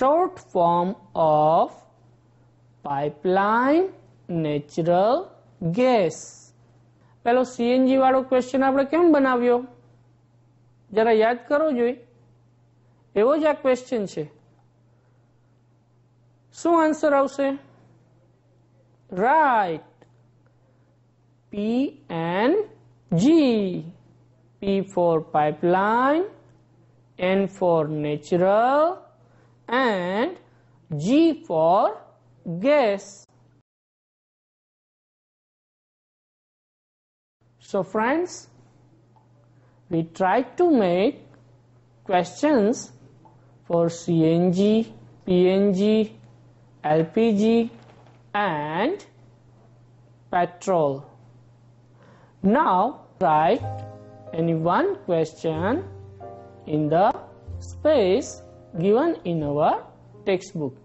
short form of pipeline natural gas. પેલો CNG વાળો question આપણે કેમ બનાવ્યો? જરા યાદ કરો જોઈએ એવો જ આ ક્વેશ્ચન છે. શું આન્સર આવશે? Right P N G P for pipeline N for natural, and G for gas. So friends, we tried to make questions for CNG, PNG, LPG and petrol. Now write any one question in the space given in our textbook.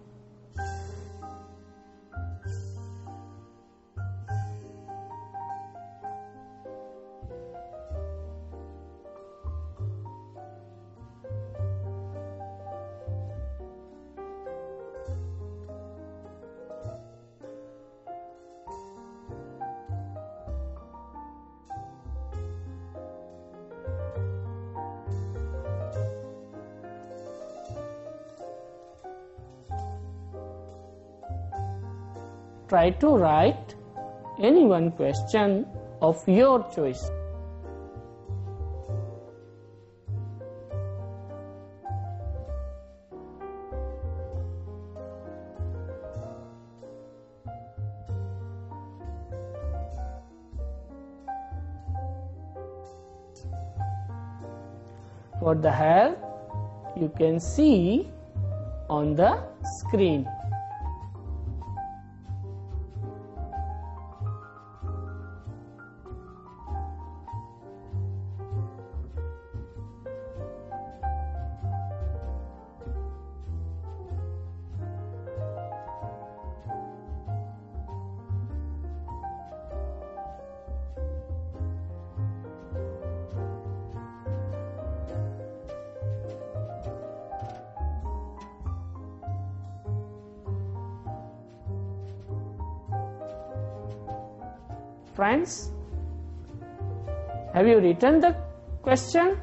Try to write any one question of your choice. For the help, you can see on the screen. Friends, have you written the question?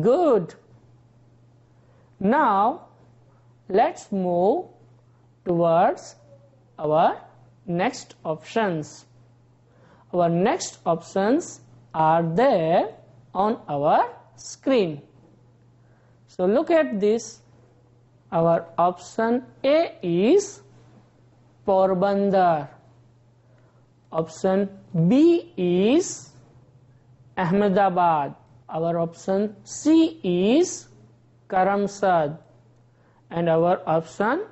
Good. Now let's move towards our next options. Our next options are there on our screen. So look at this. Our option A is Porbandar. Option B is Ahmedabad. Our option C is Karamsad. And our option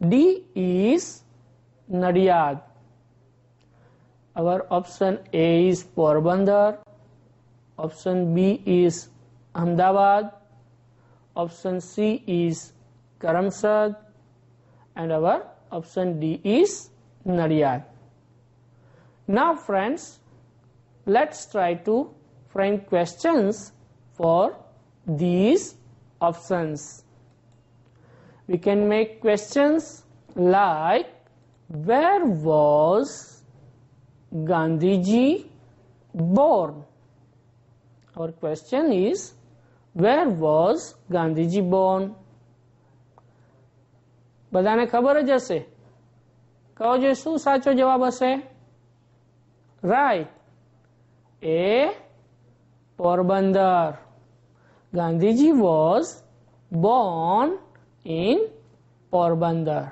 D is Nadiad. Our option A is Porbandar. Option B is Ahmedabad. Option C is Karamsad. And our option D is Nadiad. Now friends, let's try to frame questions for these options. We can make questions like where was Gandhiji born? Our question is where was Gandhiji born? બધાને ખબર જ હશે કહો જો શું સાચો જવાબ હશે right A Porbandar Gandhiji was born in Porbandar.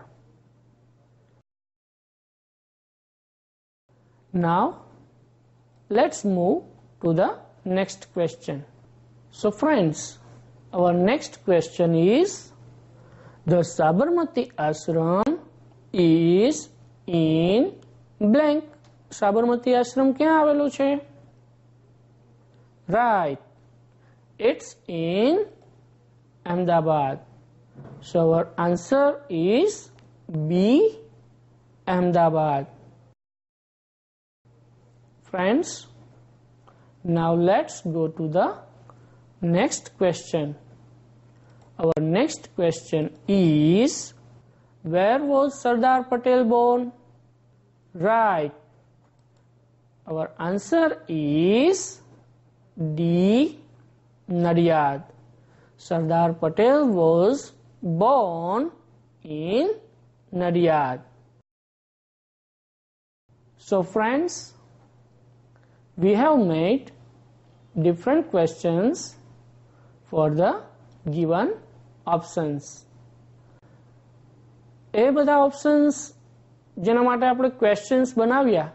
Now let's move to the next question. So friends, our next question is the Sabarmati ashram is in blank. Sabarmati Ashram ક્યાં આવેલું છે Right. It's in Ahmedabad. So our answer is B. Ahmedabad. Friends, now let's go to the next question. Our next question is Where was Sardar Patel born? Right. Our answer is D. Nadiad. Sardar Patel was born in Nadiad. So friends, we have made different questions for the given options. એ બધા options જેના માટે આપણે questions બનાવ્યા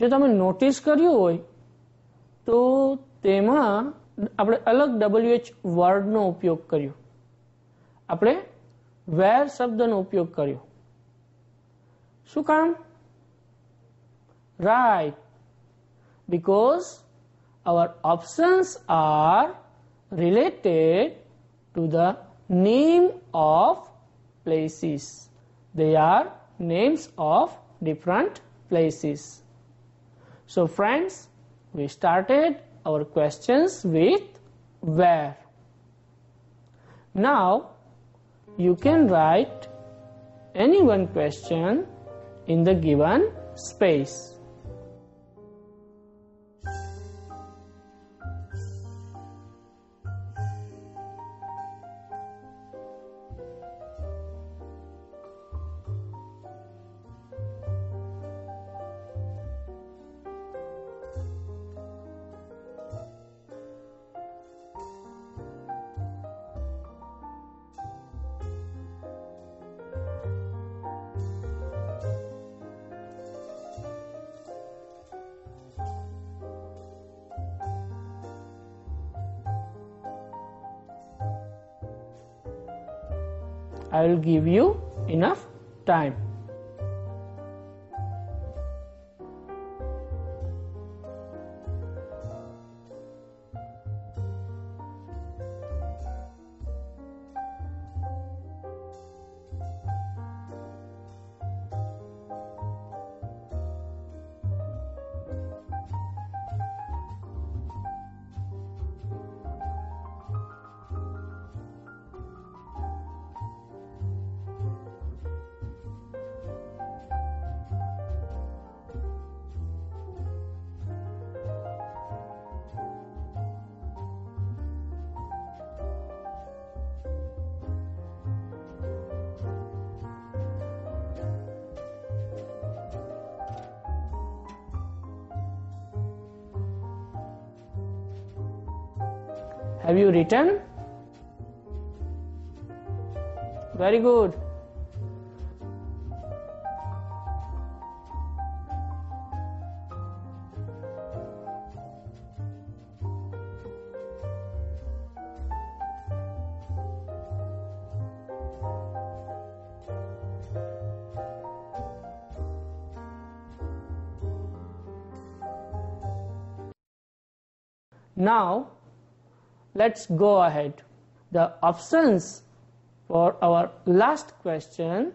જો તમે notice કર્યું હોય તો તેમાં આપણે અલગ ડબલ્યુએચ વર્ડનો ઉપયોગ કર્યો આપણે વેર શબ્દનો ઉપયોગ કર્યો શું કામ right because our options are related to the name of places. They are names of different places. So friends, we started our questions with where. Now, you can write any one question in the given space. I will give you enough time. Have you written? Very good. Now, let's go ahead. The options for our last question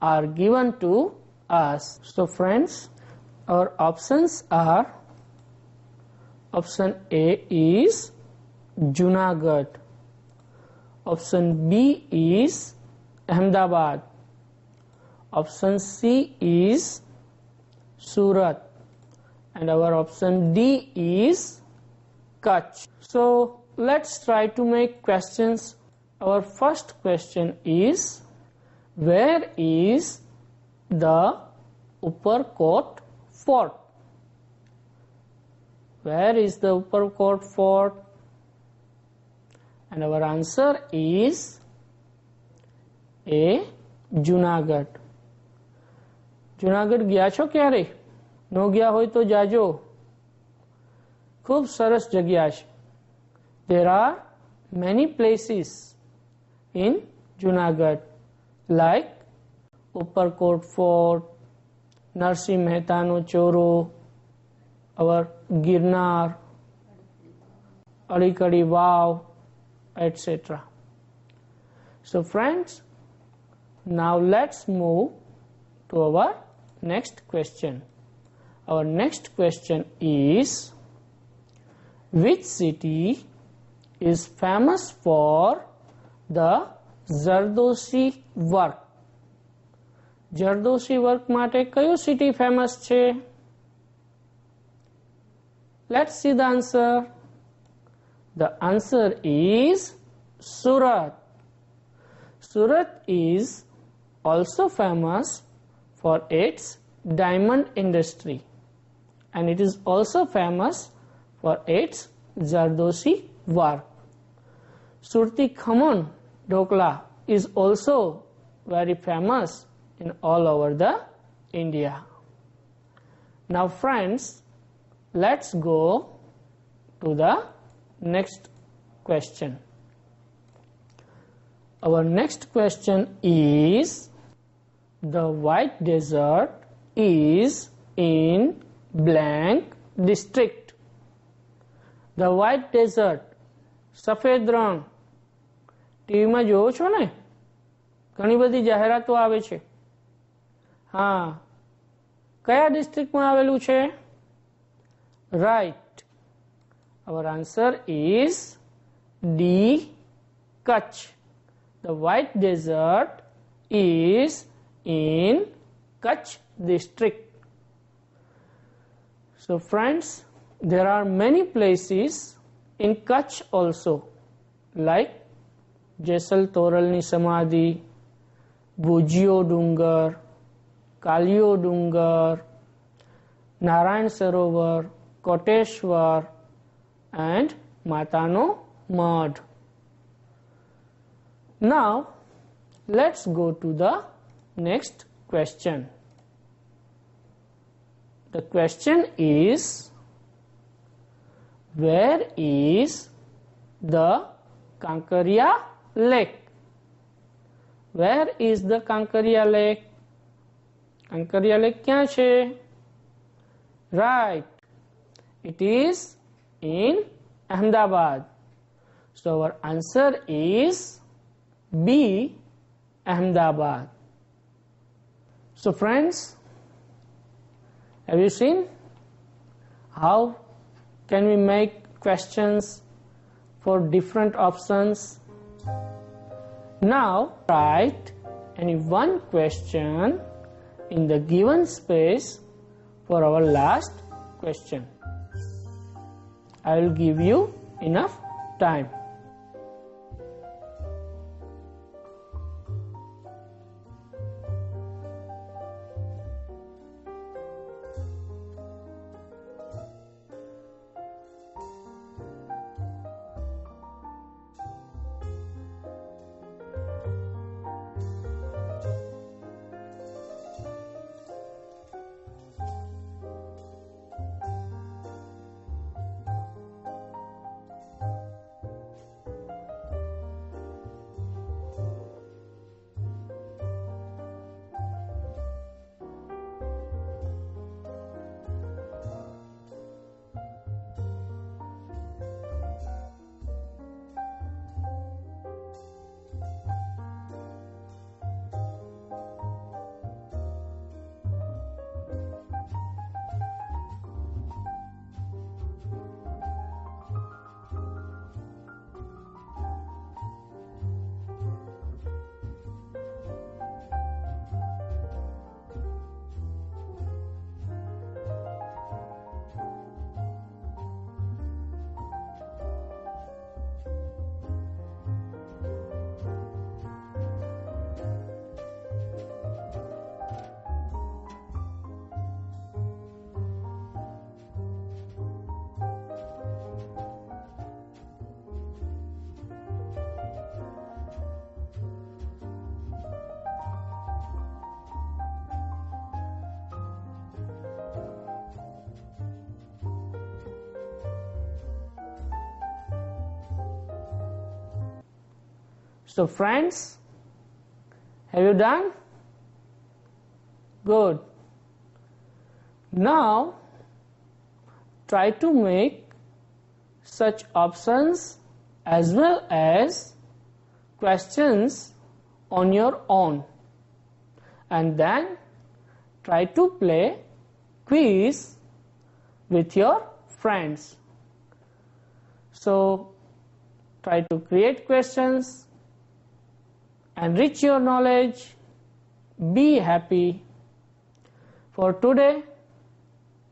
are given to us. So, friends, our options are option A is Junagadh, option B is Ahmedabad, option C is Surat, and our option D is Kutch. So let's try to make questions. Our first question is where is the Uparkot fort? Where is the Uparkot fort? And our answer is A. Junagadh Junagadh ગયા છો ક્યારે ન ગયા હોય તો જાજો ખૂબ સરસ જગ્યા છે there are many places in Junagadh like Upperkot Fort, Narsi Mehtano Choro, our Girnar, Alikadi Wow, etc. So friends, now let's move to our next question. Our next question is which city is famous for the Zardoshi work? Zardozi work માટે કયું city famous છે let's see the answer the answer is Surat Surat is also famous for its diamond industry and it is also famous for its Zardoshi work. Surti Khaman Dhokla is also very famous in all over the India. Now friends, let's go to the next question. Our next question is the white desert is in blank district. The white desert સફેદ રણ ટીવીમાં જોવો છો ને ઘણી બધી જાહેરાતો આવે છે હા કયા ડિસ્ટ્રિક્ટમાં આવેલું છે right our answer is D Kutch the white desert is in Kutch district. So friends, there are many places in Kutch also, like Jaisal Toralni Samadhi, Bujio Dungar, Kalio Dungar, Narayan Sarovar, Koteshwar, and Matano Mad. Now, let's go to the next question. The question is Where is the Kankaria lake? Where is the Kankaria lake? Kankaria lake ક્યાં છે? Right. It is in Ahmedabad. So our answer is B. Ahmedabad. So friends, have you seen how can we make questions for different options? Now write any one question in the given space for our last question. I will give you enough time. So, friends, have you done? Good. Now, try to make such options as well as questions on your own and then try to play quiz with your friends. So try to create questions, enrich your knowledge, be happy. For today,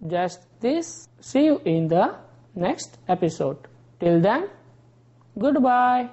just this. See you in the next episode. Till then, goodbye.